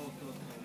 okay, okay.